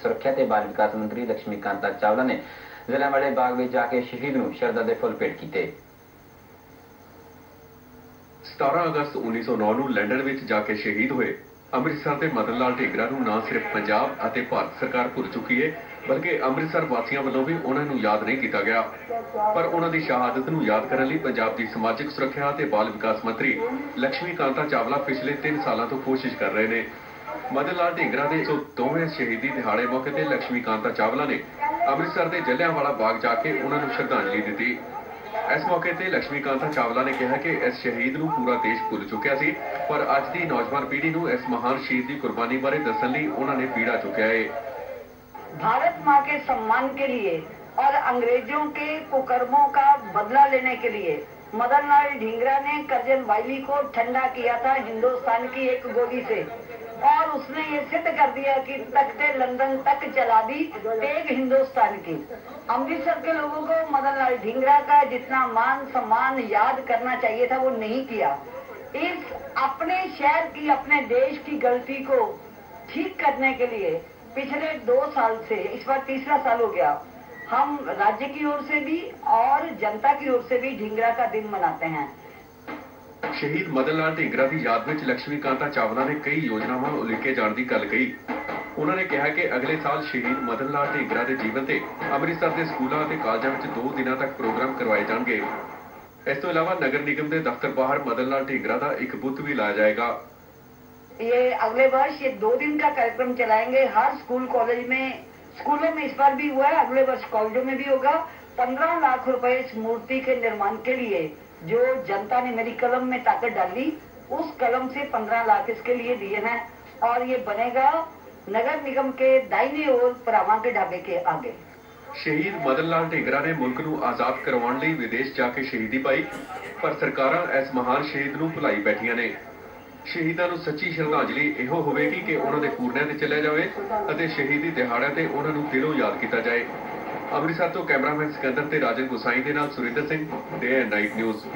ਸੁਰੱਖਿਆ ਤੇ ਬਾਲ ਵਿਕਾਸ ਮੰਤਰੀ ਲక్ష్ਮੀ ਕਾਂਤਾ ਚਾਵਲਾ ਨੇ ਜ਼ਿਲ੍ਹਾ ਮੜੇ ਬਾਗ ਵਿੱਚ ਜਾ ਕੇ ਸ਼ਹੀਦ ਨੂੰ ਸ਼ਰਧਾ ਦੇ ਫੁੱਲ ਭੇਟ ਕੀਤੇ। 17 ਅਗਸਤ 1909 ਨੂੰ ਲੰਡਨ ਵਿੱਚ ਜਾ ਕੇ ਸ਼ਹੀਦ ਹੋਏ ਅੰਮ੍ਰਿਤਸਰ ਦੇ ਮਦਨ ਲਾਲ ਢੀਗਰਾ ਨੂੰ ਨਾ ਸਿਰਫ ਪੰਜਾਬ ਅਤੇ ਭਾਰਤ ਸਰਕਾਰ ਭੁੱਲ ਚੁੱਕੀ ਹੈ ਬਲਕਿ ਅੰਮ੍ਰਿਤਸਰ ਵਾਸੀਆਂ ਵੱਲੋਂ ਵੀ ਉਹਨਾਂ ਨੂੰ ਯਾਦ ਨਹੀਂ ਕੀਤਾ ਗਿਆ। ਪਰ ਉਹਨਾਂ ਦੀ ਸ਼ਹਾਦਤ ਨੂੰ ਯਾਦ ਕਰਨ ਲਈ ਪੰਜਾਬ ਦੀ ਸਮਾਜਿਕ ਸੁਰੱਖਿਆ ਅਤੇ ਬਾਲ ਵਿਕਾਸ ਮੰਤਰੀ ਲక్ష్ਮੀ ਕਾਂਤਾ ਚਾਵਲਾ ਪਿਛਲੇ 3 ਸਾਲਾਂ ਤੋਂ ਕੋਸ਼ਿਸ਼ ਕਰ ਰਹੇ ਨੇ। ਮਦਨ ਲਾਲ ਢੀਂਗਰਾ ਦੇ 102ਵੇਂ ਸ਼ਹੀਦੀ ਦਿਹਾੜੇ ਮੌਕੇ ਤੇ ਲక్ష్ਮੀ ਕਾਂਤਾ ਚਾਵਲਾ ਨੇ ਅੰਮ੍ਰਿਤਸਰ ਦੇ ਜਲਿਆਂਵਾਲਾ ਬਾਗ ਜਾ ਕੇ ਉਹਨਾਂ ਨੂੰ ਸ਼ਰਧਾਂਜਲੀ ਦਿੱਤੀ। ਇਸ ਮੌਕੇ ਤੇ ਲక్ష్ਮੀ ਕਾਂਤਾ ਚਾਵਲਾ ਨੇ ਕਿਹਾ ਕਿ ਇਸ ਸ਼ਹੀਦ ਨੂੰ ਪੂਰਾ ਦੇਸ਼ ਭੁੱਲ ਚੁੱਕਿਆ ਸੀ, ਪਰ ਅੱਜ ਦੀ ਨੌਜਵਾਨ ਪੀੜ੍ਹੀ ਨੂੰ ਇਸ ਮਹਾਨ ਸ਼ਹੀਦ ਦੀ ਕੁਰਬਾਨੀ ਬਾਰੇ ਦੱਸਣ ਲਈ ਉਹਨਾਂ ਨੇ ਪੀੜਾ ਚੁੱਕਿਆ ਹੈ ਭਾਰਤ ਮਾਂ ਕੇ ਸਨਮਾਨ ਕੇ लिए और अंग्रेजों के कुकर्मों का बदला लेने के लिए मदन लाल ढींगरा ने करजन वाइली को ठंडा किया था हिंदुस्तान की एक गोली से और उसने ये सिद्ध कर दिया कि तख्ते लंदन तक चला दी तेग हिंदुस्तान की। अमृतसर के लोगों को मदन लाल ढींगरा का जितना मान सम्मान याद करना चाहिए था, वो नहीं किया। इस अपने शहर की, अपने देश की गलती को ठीक करने के लिए पिछले दो साल से, इस बार तीसरा साल हो गया, हम राज्य की ओर से भी और जनता की ओर से भी ढींगरा का दिन मनाते हैं। ਸ਼ਹੀਦ ਮਦਨ ਲਾਲ ਢਿੰਗਰਾ ਦੀ ਯਾਦ ਵਿੱਚ ਲక్ష్ਮੀ ਕਾਂਤਾ ਚਾਵਲਾ ਨੇ ਕਈ ਯੋਜਨਾਵਾਂ ਉਲੀਕੇ ਜਾਣ ਦੀ ਗੱਲ ਕਹੀ। ਉਹਨਾਂ ਨੇ ਕਿਹਾ ਕਿ ਅਗਲੇ ਸਾਲ ਸ਼ਹੀਦ ਮਦਨ ਲਾਲ ਢਿੰਗਰਾ ਦੇ ਜੀਵਨ ਤੇ ਅੰਮ੍ਰਿਤਸਰ ਦੇ ਸਕੂਲਾਂ ਅਤੇ ਕਾਲਜਾਂ ਵਿੱਚ 2 ਦਿਨਾਂ ਤੱਕ ਪ੍ਰੋਗਰਾਮ ਕਰਵਾਏ ਜਾਣਗੇ। ਇਸ ਤੋਂ ਇਲਾਵਾ ਨਗਰ ਨਿਗਮ ਦੇ ਦਫ਼ਤਰ ਬਾਹਰ ਮਦਨ ਲਾਲ ਢਿੰਗਰਾ ਦਾ ਇੱਕ ਬੁੱਤ ਵੀ ਲਾਇਆ ਜਾਏਗਾ। ਇਹ ਅਗਲੇ ਵਰਸ਼ ये दो दिन का कार्यक्रम चलाएंगे हर स्कूल कॉलेज में स्कूलों में इस बार भी हुआ है अगले वर्ष कॉलेजों में भी होगा पंद्रह लाख रुपए इस मूर्ति के निर्माण जो जनता ने मेरी कलम में ताकत डाली उस कलम से पंद्रह लाख इसके लिए दिए हैं और ये बनेगा नगर निगम के दाहिने ओर परावा के ढाबे के आगे ਸ਼ਹੀਦ ਮਦਨ ਲਾਲ ਢੀਂਗਰਾ ਨੇ ਮੁਲਕ ਨੂੰ ਆਜ਼ਾਦ ਕਰਵਾਉਣ ਲਈ ਵਿਦੇਸ਼ ਜਾ ਕੇ ਸ਼ਹੀਦੀ ਪਾਈ ਪਰ ਸਰਕਾਰਾਂ ਇਸ ਮਹਾਨ ਸ਼ਹੀਦ ਨੂੰ ਭੁਲਾਈ ਬੈਠੀਆਂ ਨੇ ਸ਼ਹੀਦਾਂ ਨੂੰ ਸੱਚੀ ਸ਼ਰਧਾਂਜਲੀ ਇਹੋ ਹੋਵੇਗੀ ਕਿ ਉਹਨਾਂ ਦੇ ਪੂਰਨਿਆਂ ਤੇ ਚੱਲਿਆ ਜਾਵੇ ਅਤੇ ਸ਼ਹੀਦੀ ਦਿਹਾੜਿਆਂ ਤੇ ਉਹਨਾਂ ਨੂੰ ਦਿਲੋਂ ਯਾਦ ਕੀਤਾ ਜਾਏ ਅੰਮ੍ਰਿਤਸਰ ਤੋਂ ਕੈਮਰਾਮੈਨ ਸਿਕੰਦਰ ਤੇ ਰਾਜਨ ਗੁਸਾਈ ਦੇ ਨਾਲ ਸੁਰਿੰਦਰ ਸਿੰਘ ਤੇ ਨਾਈਟ ਨਿਊਜ਼